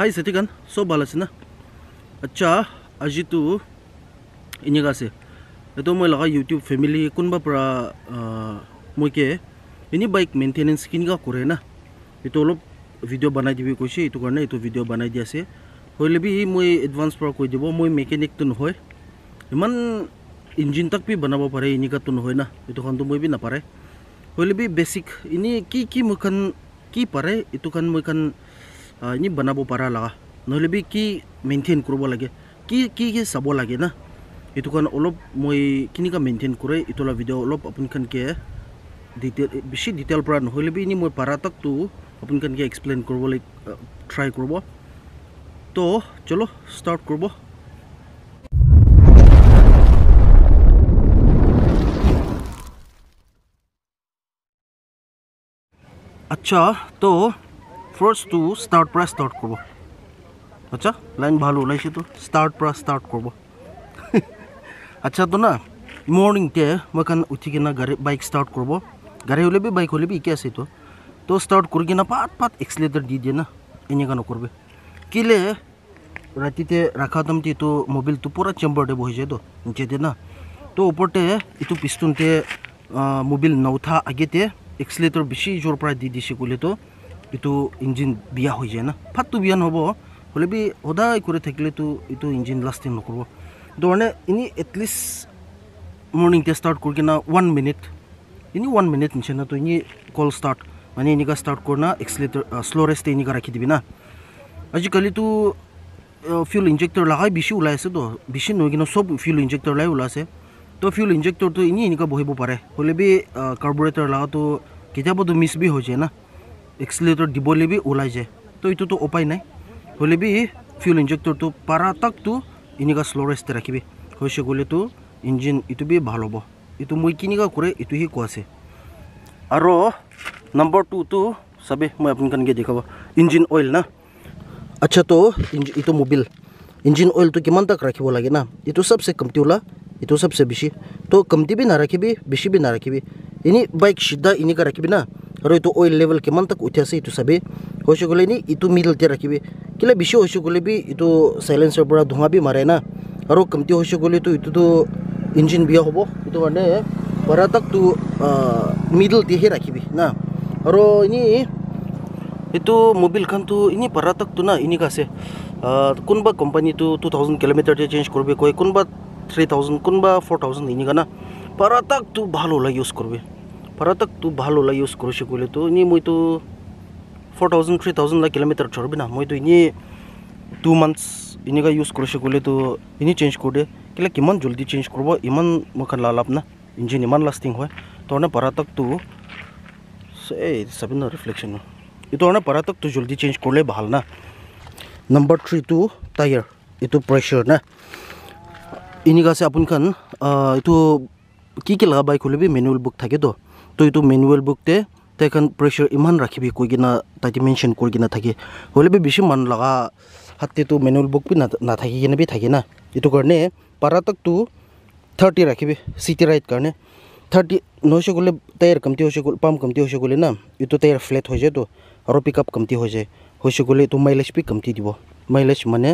হাই চেতিকান চব ভাল আছে না আচ্ছা আজিতো এনেকুৱা আছে এইটো মই লগা ইউটিউব ফেমিলি কোনোবা পৰা মইকে এনে বাইক মেইনটেনেঞ্চ কেনেকুৱা কৰে না এইটো অলপ ভিডিঅ' বনাই দিবি কৈছে এইটো কাৰণে এইটো ভিডিঅ' বনাই দি আছে হ'লে বি মই এডভান্স পৰা কৈ দিব মই মেকানিকটো নহয় ইমান ইঞ্জিন তাক বি বনাব পাৰে এনেকুৱাটো নহয় না এইটো কাৰণটো মই বি নাপাৰে হ'লে বি বেছিক এনেই কি কি মই খান কি পাৰে এইটো কাৰণ মই খান এনেই বনাব পৰা লগা নহ'লে বি কি মেইনটেইন কৰিব লাগে কি কি কি চাব লাগে না এইটো কাৰণ অলপ মই কেনেকুৱা মেইনটেইন কৰে এইটো ভিডিঅ' অলপ আপুনি খানকে ডিটেইল বেছি ডিটেইল পৰা নহ'লে বি এনেই মই পাৰা তাকটো আপুনি খানকে এক্সপ্লেইন কৰিবলৈ ট্ৰাই কৰিব তো চলো ষ্টাৰ্ট কৰিব আচ্ছা তো ফাৰ্ষ্ট টু ষ্টাৰ্ট পৰা ষ্টাৰ্ট কৰিব আচ্ছা লাইন ভাল ওলাইছে তো ষ্টাৰ্ট পৰা ষ্টাৰ্ট কৰিব আচ্ছা তো না মৰ্ণিংতে মই কাৰণ উঠি কিনে গাড়ী বাইক ষ্টাৰ্ট কৰিব গাড়ী হ'লে বি বাইক হ'লে বি একে আছে তো। ষ্টাৰ্ট কৰি কিনে পাত পাত এক্সিলেটাৰ দি দিয়ে না এনেকুৱা নকৰবে কেলে ৰাতিতে ৰাখা দামতে এইটো মোবিলটো পূৰা চেম্বাৰতে বহি যায় তো নিচেতে না। তো ওপৰতে এইটো পিষ্টনতে মোবিল নউঠা আগেতে এক্সিলেটৰ বেছি জোৰ পৰা দি দিছে ক'লেতো এইটো ইঞ্জিন বিয়া হৈ যায় না। ফাটটো বিয়া নহ'ব। হ'লে বি সদায় কৰি থাকিলেতো এইটো ইঞ্জিন লাষ্টিং নকৰিব। কাৰণে এনেই এটলিষ্ট মৰ্ণিংতে ষ্টাৰ্ট কৰি কিনে ওৱান মিনিট এনেই ওৱান মিনিট নিচিনাতো এনেই কল ষ্টাৰ্ট মানে এনেকুৱা ষ্টাৰ্ট কৰি না এক্সিলেটৰ শ্ল' ৰেষ্টে এনেকুৱা ৰাখি দিবি না। আজিকালিতো ফিউল ইনজেক্টৰ লগাই বেছি ওলাই আছে তো। বেছি নহয় কিনে চব ফিউল ইনজেক্টৰ লাই ওলাইছে তো ফিউল ইনজেক্টৰটো এনেই এনেকুৱা বহিব পাৰে। হ'লে বি কাৰ্বৰেটৰ লগাটো কেতিয়াবাতো মিছ বি হৈ যায় না। এক্সিলেটৰ দিবলৈ বি ওলাই যায়। তো এইটোতো উপায় নাই। হ'লে বি ফিউল ইনজেক্টৰটো পাৰা তাকটো এনেকুৱা শ্ল' ৰেষ্টে ৰাখিবি। হৈছে গ'লেতো ইঞ্জিন এইটো বি ভাল হ'ব। এইটো মই কেনেকুৱা কৰে এইটোহে কোৱা আছে। আৰু নম্বৰ টুটো চাবে মই আপোনালোকে দেখাব। ইঞ্জিন অইল না? আচ্ছা তো এইটো মোবিল ইঞ্জিন অইলটো কিমান তাক ৰাখিব লাগে না? এইটো চবচে কমতি ওলা এইটো চবচে বেছি। তো কমতি বি নাৰাখিবি বেছি বি নাৰাখিবি। এনেই বাইক চিধা এনেকুৱা ৰাখিবি না? আৰু এইটো অইল লেভেল কিমান তাক উঠি আছে এইটো চাবি হৈছে গ'লে এনেই এইটো মিডলতে ৰাখিবি কেলে বেছি হৈছে গ'লে বি এইটো চাইলেঞ্চাৰ পৰা ধোঁৱা বি মাৰে না আৰু কমতি হৈছে গ'লেতো এইটোতো ইঞ্জিন বিয়া হ'ব সেইটো কাৰণে পৰা তাকটো মিডলতেহে ৰাখিবি না আৰু এনেই এইটো মোবিলখনটো এনেই পাৰা তাকটো না এনেকুৱা আছে কোনোবা কোম্পানীটো টু থাউজেণ্ড কিলোমিটাৰতে চেঞ্জ কৰিব কয় কোনোবা থ্ৰী থাউজেণ্ড কোনোবা ফ'ৰ থাউজেণ্ড এনেকুৱা না পাৰা তাকটো ভাল ওলাই ইউজ কৰিছে ক'লেতো এনেই মইতো four thousand three thousand lakh kilometre চৰবি না মইতো এনেই টু মান্থছ এনেকুৱা ইউজ কৰিছে ক'লেতো এনেই চেঞ্জ কৰি দিয়ে কেলে কিমান জল্দি চেঞ্জ কৰিব ইমান মোক লাভ না ইঞ্জিন ইমান লাষ্টিং হয় তাৰমানে পাৰা তাকটো এই চাবি ন ৰিফ্লেকশ্যন এইটো কাৰণে পাৰা তাকটো জল্দি চেঞ্জ কৰিলে ভাল না নম্বৰ থ্ৰীটো টায়াৰ এইটো প্ৰেছাৰ না এনেকুৱা আছে আপোনখন এইটো কি কি লগা বাইক হ'লে বি মেনুৱেল বুক থাকেতো তো এইটো মেনুৱেল বুকতে তাইখন প্ৰেছাৰ ইমান ৰাখিবি কৈ কিনা তাতে মেনশ্যন কৰি কিনা থাকে। হ'লে বেছি মানুহ লগা হাতেতো মেনুৱেল বুক বি নাথাকি কিনে বি থাকে না। এইটো কাৰণে পাৰা তাকটো থাৰ্টি ৰাখিবি চিটি ৰাইড কাৰণে। থাৰ্টি নহৈছে গ'লে টায়াৰ কমতি হৈছে গ'লে পাম্প কমতি হৈছে গ'লে না এইটো টায়াৰ ফ্লেট হৈ যায়তো আৰু পিক আপ কমতি হৈ যায়। হৈছে গ'লে এইটো মাইলেজ বি কমতি দিব। মাইলেজ মানে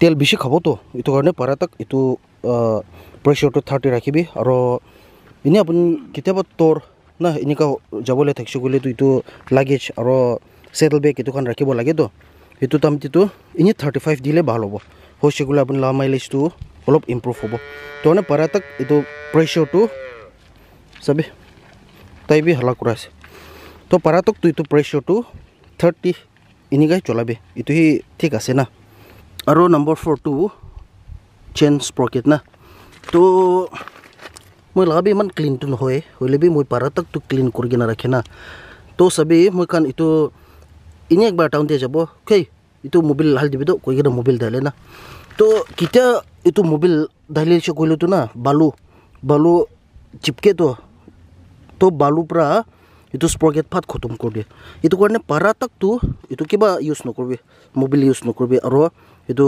তেল বেছি খাবতো এইটো কাৰণে পাৰা তাক এইটো প্ৰেছাৰটো থাৰ্টি ৰাখিবি আৰু এনেই আপুনি কেতিয়াবা তোৰ না এনেকুৱা যাবলৈ থাকিছে গ'লেতো এইটো লাগেজ আৰু চেটেল বেগ এইটোখন ৰাখিব লাগেতো সেইটো টাইমটোতো এনেই থাৰ্টি ফাইভ দিলে ভাল হ'ব। হৈছে গ'লে আপুনি লা মাইলেজটো অলপ ইম্প্ৰুভ হ'ব। তো মানে পাৰা তাক এইটো প্ৰেছাৰটো চাবি তাই বি হালা কৰা আছে। তো পাৰা তাক তো এইটো প্ৰেছাৰটো থাৰ্টি এনেকুৱাই চলাবি এইটো সি ঠিক আছে না। আৰু নম্বৰ ফ'ৰটো চেন স্প্ৰকেট না। তো মই লগাবি ইমান ক্লিনটো নহয় হ'লে বি মই পাৰা তাকটো ক্লিন কৰি কিনে ৰাখে না তো চাবি মই কাৰণ এইটো এনেই একবাৰ টাউনতে যাব সেই এইটো মোবিল হাল দিবিতো কৈ কিনে মোবিল ঢালে না তো কেতিয়া এইটো মোবিল ঢালিছে কৰিলেতো না বালু বালু চিপকেতো তো বালুৰ পৰা এইটো স্প্ৰকেট ফাট খতম কৰি দিয়ে এইটো কাৰণে পাৰা তাকটো এইটো কিবা ইউজ নকৰিবি মোবিল ইউজ নকৰিবি আৰু এইটো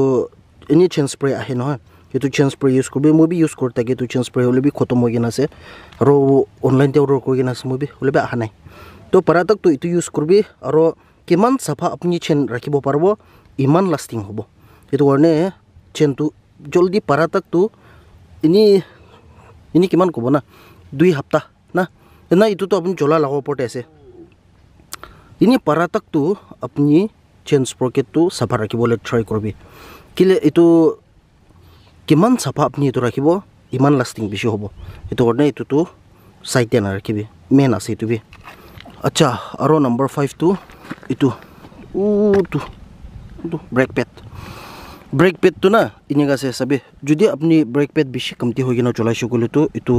এনেই চেঞ্জ স্প্ৰে আহে নহয় সেইটো চেঞ্জ স্প্ৰে ইউজ কৰিবি মই বি ইউজ কৰি থাকে এইটো চেঞ্জ হ'লে খতম হৈ কিনে আছে আৰু অনলাইনতে অৰ্ডাৰ কৰি কিনে আছে মই বি বি অহা নাই তো পাৰা তাকটো এইটো ইউজ কৰিবি আৰু কিমান চাফা আপুনি চেন ৰাখিব পাৰিব ইমান লাষ্টিং হ'ব সেইটো কাৰণে চেইনটো জলদি পাৰা তাকটো এনেই এনেই কিমান ক'ব না দুই সপ্তাহ না না এইটোতো আপুনি জ্বলা লগাব ওপৰতে আছে এনেই পাৰা তাকটো আপুনি চেইন স্প্ৰকেটটো চাফা ৰাখিবলৈ ট্ৰাই কৰিবি কেলৈ এইটো কিমান চাফা আপুনি এইটো ৰাখিব? ইমান লাষ্টিং বেছি হ'ব। সেইটো কাৰণে এইটোতো চাইডে নাৰাখিবি মেইন আছে এইটো বি। আচ্ছা আৰু নম্বৰ ফাইভটো এইটো উটো এইটো ব্ৰেক পেড ব্ৰেক পেডটো না এনেকৈ আছে চাবি। যদি আপুনি ব্ৰেক পেড বেছি কমতি হৈ কিনে চলাইছে ক'লেতো এইটো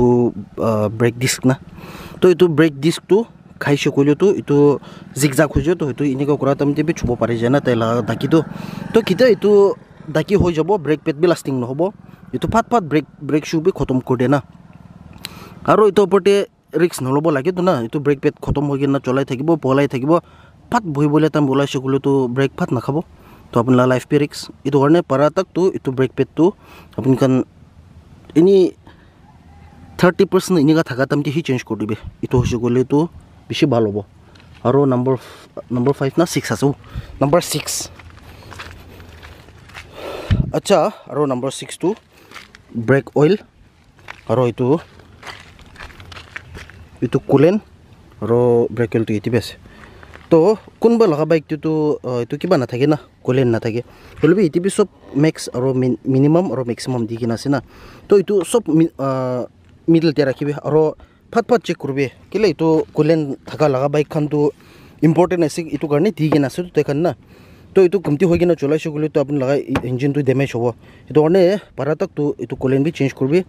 ব্ৰেক ডিস্ক না। তো এইটো ব্ৰেক ডিস্কটো খাইছে ক'লেতো এইটো জিক জাক হৈ যায় তো সেইটো এনেকুৱা কৰা টাইমতে বি চুব পাৰি যায় না তাই লগা ডাকিটো তো কেতিয়া এইটো ডাকি হৈ যাব ব্ৰেক পেড বি লাষ্টিং নহ'ব এইটো ফাট ফাট ব্ৰেক ব্ৰেক শ্বু বি খতম কৰি দিয়ে না আৰু এইটোৰ ওপৰতে ৰিক্স নল'ব লাগেতো না এইটো ব্ৰেক পেড খতম হৈ কিনে চলাই থাকিব পলাই থাকিব ফাট বহিবলৈ টাইম ওলাইছে ক'লেতো ব্ৰেক ফাট নাখাব তো আপোনাৰ লাইফ পে ৰিক্স এইটো কাৰণে পাৰা তাকতো এইটো ব্ৰেক পেডটো আপুনি কাৰণ এনেই থাৰ্টি পাৰ্চেণ্ট এনেকুৱা থকা টাইমতে সি চেঞ্জ কৰি দিবি এইটো হৈছে গ'লেতো বেছি ভাল হ'ব আৰু নম্বৰ নম্বৰ ফাইভ না ছিক্স আছে নম্বৰ ছিক্স আচ্ছা আৰু নম্বৰ ছিক্সটো ব্ৰেক অইল আৰু এইটো এইটো কুলেন আৰু ব্ৰেক অইলটো এইটিভি আছে তো কোনোবা লগা বাইকটোতো এইটো কিবা নাথাকে না কুলেন নাথাকে। হ'লেও এইটিভি চব মেক্স আৰু মিনিমাম আৰু মেক্সিমাম দি কিনে আছে না। তো এইটো চব মিডলতে ৰাখিবি আৰু ফাট ফাট চেক কৰিবি। কেলৈ এইটো কুলেন থকা লগা বাইকখনটো ইম্পৰ্টেণ্ট আছে এইটো কাৰণে দি কিনে আছে তইখন না। তো এইটো কমতি হৈ কিনে চলাইছে গ'লেতো আপুনি লগা ইঞ্জিনটো ডেমেজ হ'ব। সেইটো কাৰণে পাৰা তাকতো এইটো কুলেন বি চেঞ্জ কৰিবি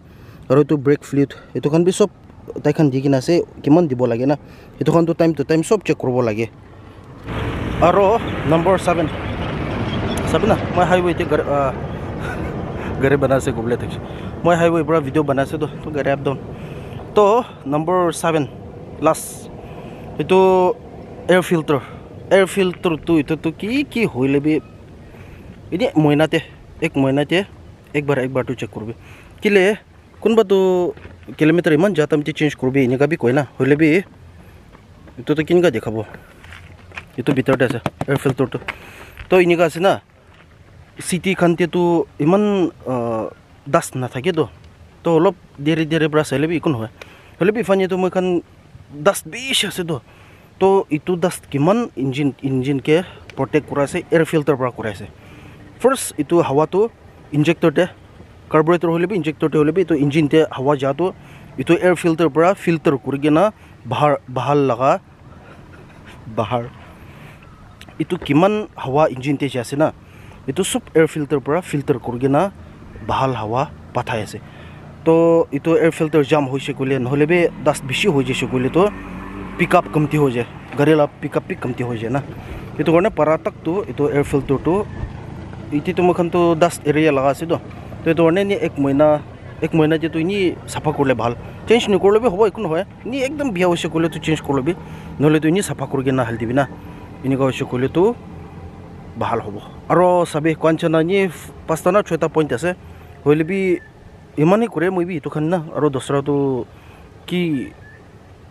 আৰু এইটো ব্ৰেক ফ্লুইড এইটোখন বি চব তাইখন দি কিনে আছে কিমান দিব লাগে না? সেইটোখনতো টাইম টু টাইম চব চেক কৰিব লাগে। আৰু নম্বৰ ছেভেন চাবি না মই হাইৱেতে গাড়ী গাড়ী বনাই আছে ক'বলৈ থাকিছোঁ। মই হাইৱেৰ পৰা ভিডিঅ' বনাই আছোঁ তো গাড়ী আপ ডাউন তো নম্বৰ ছেভেন লাষ্ট এইটো এয়াৰ ফিল্টাৰ এয়াৰ ফিল্টাৰটো এইটোতো কি কি হৈ ল'বি এনেই মইনাতে এক মইনাতে একবাৰ একবাৰটো চেক কৰিবি কেলে কোনোবাটো কিলোমিটাৰ ইমান যা তামতে চেঞ্জ কৰিবি এনেকুৱা বি কয় না হ'লে বি এইটোতো কেনেকুৱা দেখাব এইটো ভিতৰতে আছে এয়াৰ ফিল্টাৰটো তো এনেকুৱা আছে না চিটিখনতেতো ইমান ডাষ্ট নাথাকেতো তো অলপ দেৰি দেৰি পৰা চাই ল'বি একো নহয় হ'লে বি ইফানেতো মই এখন ডাষ্ট বেছি আছেতো তো এইটো ডাষ্ট কিমান ইঞ্জিন ইঞ্জিনকে প্ৰটেক্ট কৰা আছে এয়াৰ ফিল্টাৰৰ পৰা কৰা আছে ফাৰ্ষ্ট এইটো হাৱাটো ইনজেক্টৰতে কাৰ্বৰেটৰ হ'লে বি ইনজেক্টৰতে হ'লে এইটো ইঞ্জিনতে হাৱা যোৱাটো এইটো এয়াৰ ফিল্টাৰৰ পৰা ফিল্টাৰ কৰি কিনে বাহাৰ বাহাৰ লগা বাহাৰ। এইটো কিমান হাৱা ইঞ্জিনতে যে আছে না এইটো চব এয়াৰ ফিল্টাৰৰ পৰা ফিল্টাৰ কৰি কিনে ভাল হাৱা পঠাই আছে। তো এইটো এয়াৰ ফিল্টাৰ জাম হৈছে ক'লে নহ'লে বি ডাষ্ট বেছি হৈ যাইছে ক'লেতো পিক আপ কমতি হৈ যায় গাড়ী অলপ পিক আপ পিক কমতি হৈ যায় না সেইটো কাৰণে পাৰা তাকতো এইটো এয়াৰ ফিল্টাৰটো এতিয়াতো মইখনতো ডাষ্ট এৰিয়া লগা আছে তো এইটো কাৰণে এনেই এক মহিনা এক মহিনা যিটো এনেই চাফা কৰিলে ভাল চেঞ্জ নকৰিলেবি হ'ব একো নহয় এনেই একদম বিয়া হৈছে ক'লেতো চেঞ্জ কৰি ল'বি নহ'লেতো এনেই চাফা কৰি কিনে হাল দিবি না এনেকুৱা হৈছে ক'লেতো ভাল হ'ব আৰু চাবি কাঞ্চনা এনেই পাঁচটা না ছয়টা পইণ্ট আছে হ'লে বি ইমানেই কৰে মই বি এইটোখান না আৰু দোচৰাটো কি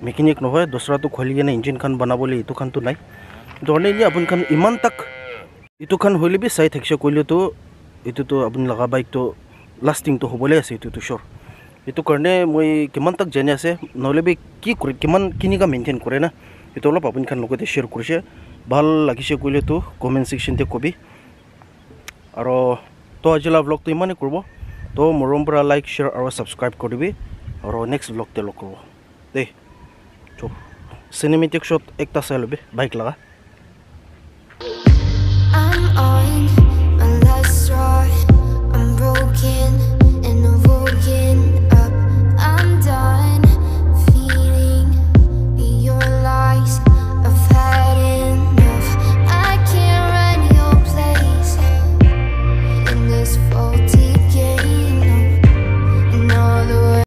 মেকানিক নহয় দোচৰাটো খুলি কিনে ইঞ্জিনখন বনাবলৈ এইটোখানটো নাই। ধৰণে এনেই আপুনিখন ইমান তাক এইটোখান হ'লে বি চাই থাকিছে কৰিলেতো এইটোতো আপুনি লগা বাইকটো লাষ্টিংটো হ'বলৈ আছে এইটোতো চিয়'ৰ এইটো কাৰণে মই কিমান তাক জানি আছে নহ'লে বি কি কৰে কিমান কেনেকুৱা মেইনটেইন কৰে না এইটো অলপ আপুনিখন লগতে শ্বেয়াৰ কৰিছে। ভাল লাগিছে কৰিলেতো কমেণ্ট ছেকশ্যনতে কবি। আৰু তো আজিলা ব্লগটো ইমানেই কৰিব তো মৰম পৰা লাইক শ্বেয়াৰ আৰু ছাবস্ক্ৰাইব কৰিবি। আৰু নেক্সট ব্লগতে লগ কৰিব। cinematic shot ekta sa lobe bike laga I'm on.